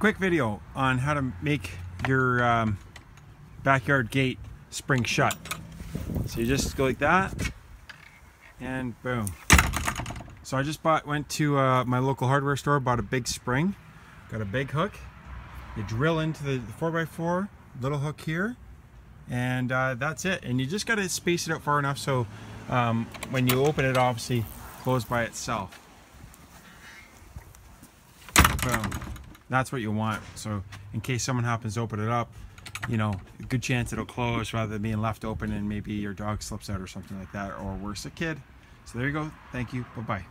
quick video on how to make your um, backyard gate spring shut. So you just go like that and boom. So I just bought, went to uh, my local hardware store, bought a big spring, got a big hook. You drill into the 4x4, little hook here, and uh, that's it. And you just got to space it out far enough so um, when you open it, obviously close by itself. Boom. That's what you want. So in case someone happens to open it up, you know, good chance it'll close rather than being left open and maybe your dog slips out or something like that, or worse, a kid. So there you go. Thank you. Bye-bye.